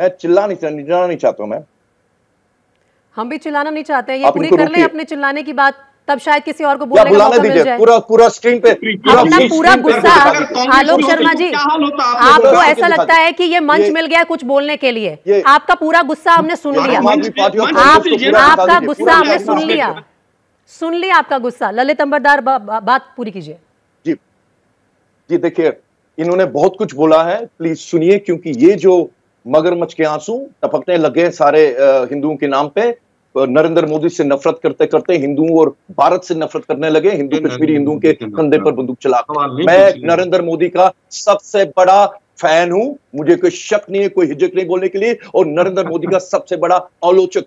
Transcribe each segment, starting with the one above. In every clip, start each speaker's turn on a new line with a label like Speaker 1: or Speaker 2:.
Speaker 1: मैं चिल्ला नहीं चिल्लाना नहीं चाहता हूँ मैं।
Speaker 2: हम भी चिल्लाना नहीं चाहते हैं ये पूरी कर ले अपने चिल्लाने की बात तब शायद किसी और को बोलने का मौका मिल जाए।
Speaker 1: पूरा पूरा स्क्रीन पे पूरा
Speaker 2: अपना पूरा गुस्सा आलोक शर्मा जी
Speaker 3: क्या हाल होता आप
Speaker 2: आपको ऐसा लगता है कि ये मंच मिल गया कुछ बोलने के लिए। आपका पूरा गुस्सा हमने सुन लिया। आपका गुस्सा हमने सुन लिया। सुन लिया आपका गुस्सा। ललित अंबरदार बात पूरी कीजिए।
Speaker 1: जी। जी देखिए इन्होंने बहुत कुछ बोला है। प्लीज़ सुनिए क्योंकि ये जो मगरमच्छ के आँसू टपकने लगे सारे हिंदुओं के नाम पे। नरेंद्र मोदी से नफरत करते करते हिंदुओं और भारत से नफरत करने लगे। हिंदू कश्मीरी हिंदुओं के कंधे पर बंदूक चला। मैं नरेंद्र मोदी का सबसे बड़ा फ़ैन हूँ। मुझे कोई शक नहीं है कोई हिजक नहीं बोलने के लिए। और नरेंद्र मोदी का सबसे बड़ा आलोचक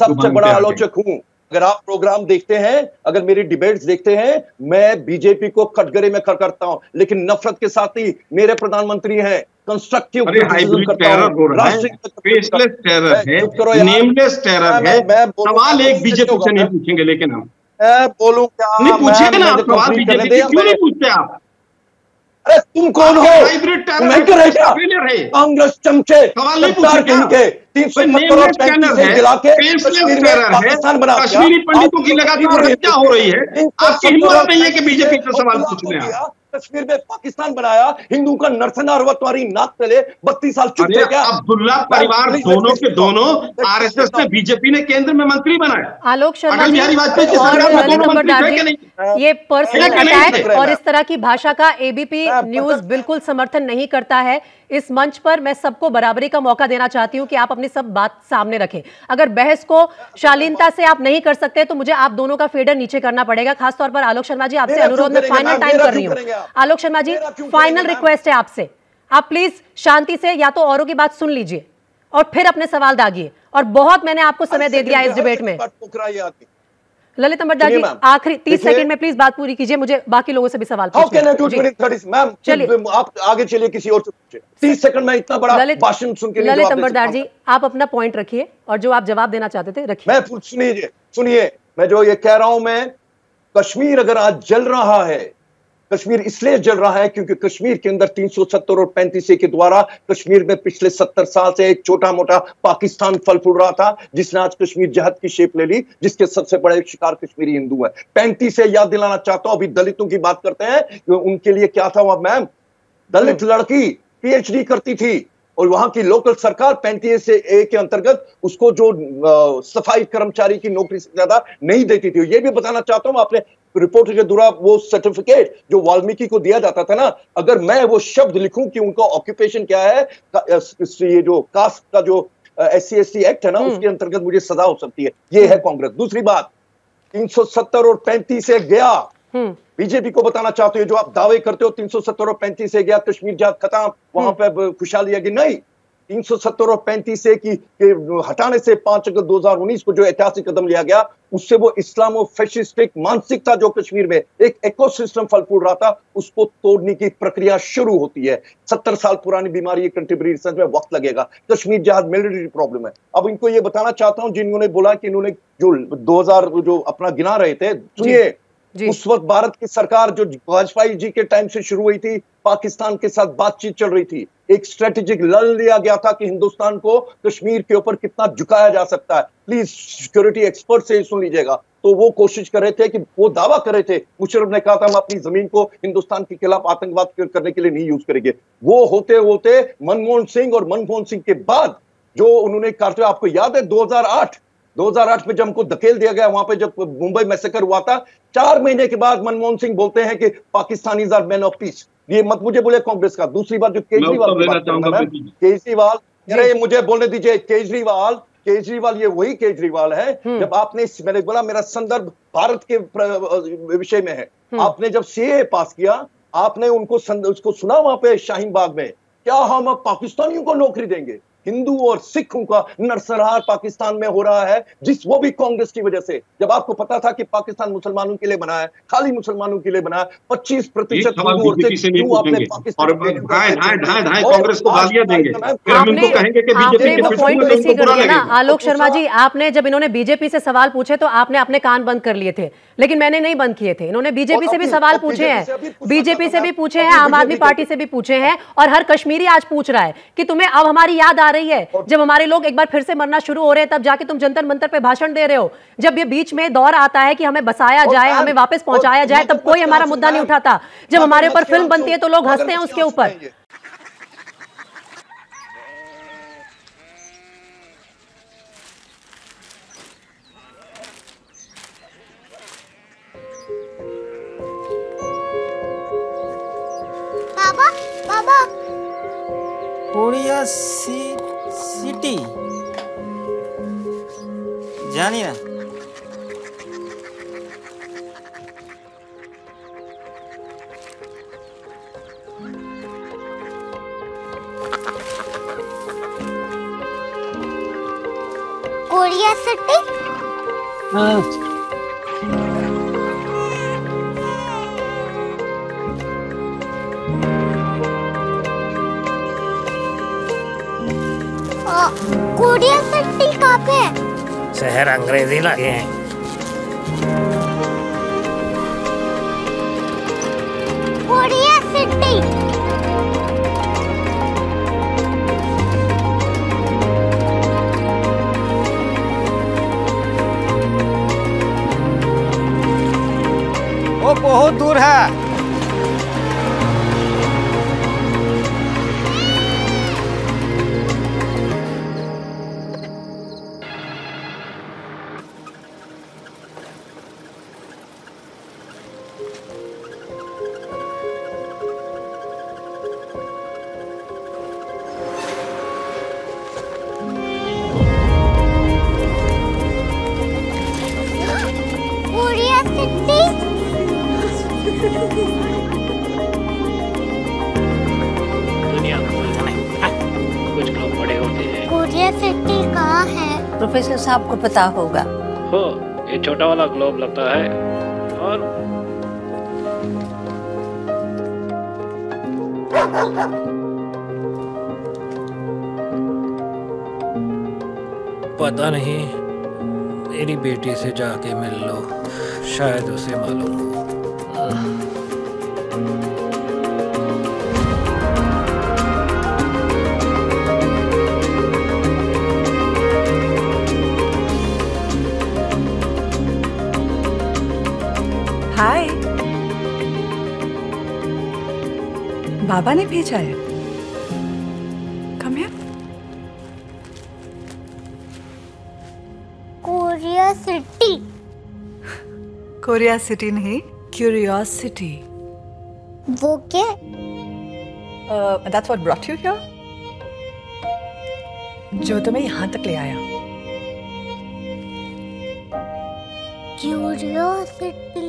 Speaker 1: सबसे बड़ा आलोचक हूँ। अगर आप प्रोग्राम देखते हैं अगर मेरी डिबेट्स देखते हैं मैं बीजेपी को खटगरे में खड़ करता हूँ। लेकिन नफरत के साथ ही मेरे प्रधानमंत्री हैं। कंस्ट्रक्टिव
Speaker 3: अरे हाइब्रिड टेरर रहा फेसलेस टेरर नेमलेस टेरर है। सवाल एक बीजेपी से नहीं पूछेंगे लेकिन हम।
Speaker 1: मैं बोलूँ क्या?
Speaker 3: नहीं पूछेंगे ना आप सवाल बीजेपी क्यों नहीं पूछते आप?
Speaker 1: अरे तुम कौन हो?
Speaker 3: है।
Speaker 1: कांग्रेस चमचे सरकार के तीन सौ
Speaker 3: है, है,
Speaker 1: पाकिस्तान बना
Speaker 3: कश्मीरी पंडितों की लगातार हत्या हो रही है। आपकी हिम्मत नहीं है कि बीजेपी
Speaker 1: से
Speaker 3: सवाल
Speaker 1: पूछ
Speaker 3: रहे
Speaker 1: हैं। कश्मीर में पाकिस्तान बनाया हिंदू का नरसनार वतवारी नाक तले बत्तीस साल चुप
Speaker 3: अरे
Speaker 1: गया क्या?
Speaker 3: अब्दुल्ला परिवार दोनों के दोनों आरएसएस ने बीजेपी ने केंद्र में मंत्री बनाया
Speaker 2: आलोक शर्मा
Speaker 3: बिहारी वाजपेयी
Speaker 2: और? ये पर्सनल अटैक और इस तरह की भाषा का एबीपी न्यूज़ बिल्कुल समर्थन नहीं करता है। इस मंच पर मैं सबको बराबरी का मौका देना चाहती हूँ कि आप अपनी सब बात सामने रखें। अगर बहस को शालीनता से आप नहीं कर सकते तो मुझे आप दोनों का फेडर नीचे करना पड़ेगा। खासतौर पर आलोक शर्मा जी आपसे अनुरोध में फाइनल टाइम कर रही हूँ। आलोक शर्मा जी फाइनल रिक्वेस्ट है आपसे। आप प्लीज़ शांति से या तो औरों की बात सुन लीजिए और फिर अपने सवाल दागिए। और बहुत मैंने आपको समय दे दिया इस डिबेट में। ललित अंबरदार जी आखिरी तीस सेकंड में प्लीज़ बात पूरी कीजिए मुझे बाकी लोगों से भी सवाल
Speaker 1: हाउ
Speaker 2: पूछने
Speaker 1: कैन आई। डू
Speaker 2: जी।
Speaker 1: 20 30 मैम
Speaker 2: चलिए।
Speaker 1: आप आगे चलिए किसी और तीस सेकंड में इतना बड़ा
Speaker 2: ललित
Speaker 1: भाषण सुन के
Speaker 2: ललित अंबरदार जी आप अपना पॉइंट रखिए और जो आप जवाब देना चाहते थे रखिए
Speaker 1: मैं सुनिए सुनिए मैं जो ये कह रहा हूँ मैं कश्मीर अगर आज जल रहा है कश्मीर इसलिए जल रहा है क्योंकि कश्मीर के अंदर 370 और 35 के द्वारा कश्मीर में पिछले 70 साल से एक छोटा मोटा पाकिस्तान फल फूल रहा था जिसने आज कश्मीर जहद की शेप ले ली जिसके सबसे बड़े शिकार कश्मीरी हिंदू है। 35 से याद दिलाना चाहता हूँ अभी दलितों की बात करते हैं उनके लिए क्या था वहाँ मैम? दलित लड़की पीएचडी करती थी और वहाँ की लोकल सरकार पैंतीस ए के अंतर्गत उसको जो अ, सफ़ाई कर्मचारी की नौकरी से ज़्यादा नहीं देती थी। ये भी बताना चाहता हूँ आपने रिपोर्ट के द्वारा वो सर्टिफिकेट जो वाल्मीकि को दिया जाता था ना अगर मैं वो शब्द लिखूं कि उनका ऑक्यूपेशन क्या है ये जो कास्ट का जो S C S T act है ना उसके अंतर्गत मुझे सजा हो सकती है। ये है कांग्रेस। दूसरी बात 370 और 35 से गया।
Speaker 2: हम्म।
Speaker 1: बीजेपी को बताना चाहते हो जो आप दावे करते हो 370 और 35 से गया कश्मीर जात खत्म वहाँ पे अब खुशहाली है कि नहीं 370 और 35 से की हटाने से 5 अगस्त 2019 को जो ऐतिहासिक कदम लिया गया उससे वो इस्लामो फैशिस्टिक मानसिकता जो कश्मीर में एक इकोसिस्टम फल फूल रहा था उसको तोड़ने की प्रक्रिया शुरू होती है। 70 साल पुरानी बीमारी कंटेम्प्रेरी रिसर्च में वक्त लगेगा। कश्मीर जहाज़ मिलिट्री प्रॉब्लम है। अब इनको ये बताना चाहता हूँ जिन्होंने बोला कि इन्होंने जो 2000 जो अपना गिना रहे थे सुनिए उस वक्त भारत की सरकार जो वाजपेयी जी के टाइम से शुरू हुई थी पाकिस्तान के साथ बातचीत चल रही थी एक स्ट्रेटेजिक लड़ लिया गया था कि हिंदुस्तान को कश्मीर के ऊपर कितना झुकाया जा सकता है। प्लीज़ सिक्योरिटी एक्सपर्ट से सुन लीजिएगा। तो वो कोशिश कर रहे थे कि वो दावा कर रहे थे। मुशरफ ने कहा था, हम अपनी ज़मीन को हिंदुस्तान के खिलाफ आतंकवाद करने के लिए नहीं यूज़ करेंगे। वो होते होते मनमोहन सिंह और मनमोहन सिंह के बाद जो उन्होंने कार्य आपको याद है 2008 2008 में जब हमको धकेल दिया गया, वहाँ पे जब मुंबई मैसेकर हुआ था, चार महीने के बाद मनमोहन सिंह बोलते हैं कि Pakistanis are man of peace ये मत मुझे बोले कांग्रेस का। दूसरी बात जो केजरीवाल की बात करना है, केजरीवाल अरे मुझे बोलने दीजिए केजरीवाल केजरीवाल ये वही केजरीवाल है जब आपने मैंने बोला मेरा संदर्भ भारत के विषय में है। आपने जब सीए पास किया आपने उनको उसको सुना वहाँ पे शाहीन बाग में? क्या हम अब पाकिस्तानियों को नौकरी देंगे? हिंदू और सिखों का नरसरहार पाकिस्तान में हो रहा है जिस वो भी कांग्रेस की वजह से। जब आपको पता था कि पाकिस्तान मुसलमानों के लिए बना है खाली मुसलमानों के लिए बना है पच्चीस प्रतिशत
Speaker 2: आलोक शर्मा जी आपने जब इन्होंने बीजेपी से सवाल पूछे तो आपने अपने कान बंद कर लिए थे लेकिन मैंने नहीं बंद किए थे। इन्होंने बीजेपी से भी सवाल पूछे
Speaker 1: बीजेपी से
Speaker 2: हैं बीजेपी से भी पूछे हैं आम आदमी पार्टी से भी पूछे हैं और हर कश्मीरी आज पूछ रहा है कि तुम्हें अब हमारी याद आ आ रही है। जब हमारे लोग एक बार फिर से मरना शुरू हो रहे हैं तब जाके तुम जंतर मंतर पे भाषण दे रहे हो। जब ये बीच में दौर आता है कि हमें बसाया जाए हमें वापस पहुँचाया जाए तब कोई हमारा मुद्दा नहीं उठाता। जब हमारे ऊपर फ़िल्म बनती है तो लोग हँसते हैं उसके ऊपर।
Speaker 4: सी सिटी जानी ना।
Speaker 5: कोरिया सिटी हाँ।
Speaker 4: शहर अंग्रेज़ी लगे हैं। वो बहुत दूर है।
Speaker 6: प्रोफेसर साहब को पता होगा।
Speaker 7: हो ये छोटा वाला ग्लोब लगता है। और
Speaker 8: पता नहीं मेरी बेटी से जाके मिल लो शायद उसे मालूम हो।
Speaker 9: बाबा ने भेजा है। Come here
Speaker 5: Korea city
Speaker 9: Korea city नहीं क्यूरियोसिटी
Speaker 5: वो क्या?
Speaker 9: That's what brought you here जो तुम्हें यहाँ तक ले आया।
Speaker 5: क्यूरियोसिटी